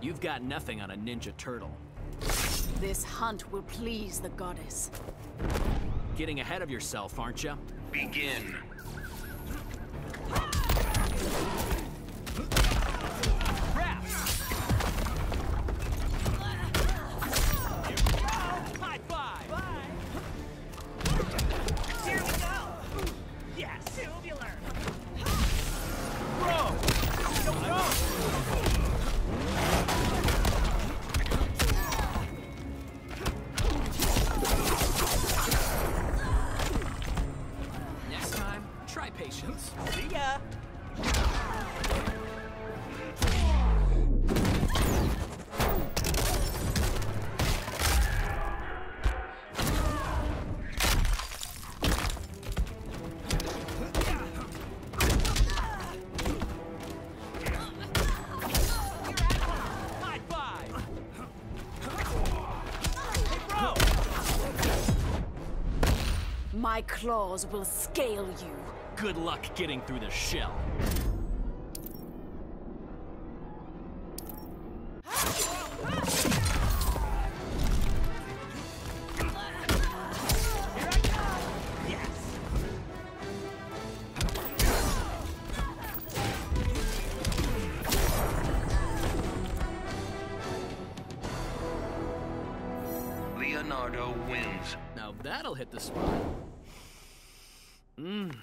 You've got nothing on a Ninja Turtle. This hunt will please the goddess. Getting ahead of yourself, aren't you? Begin. Try patience. See ya! My claws will scale you. Good luck getting through the shell. Leonardo wins. Now that'll hit the spot. Mmm.